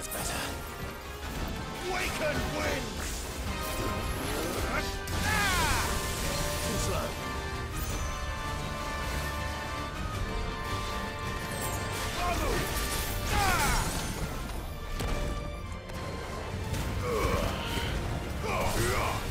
That's better. Wake and win! I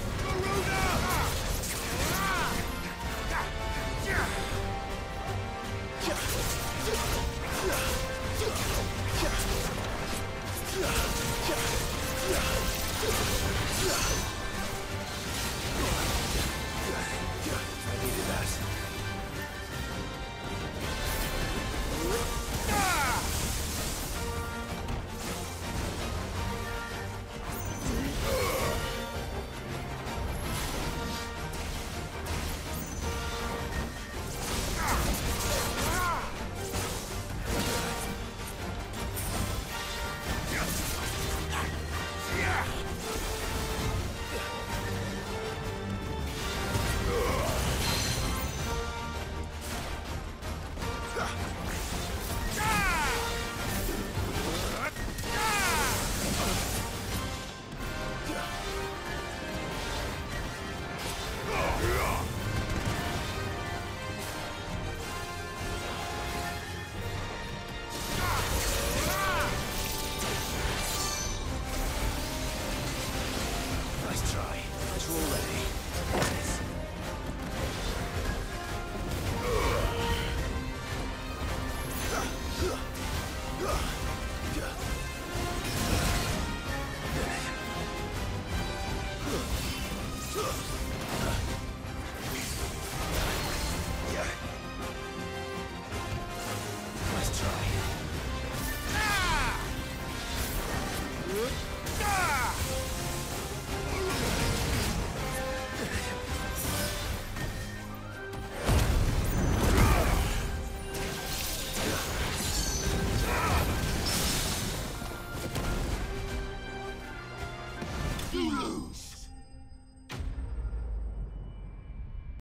You lose.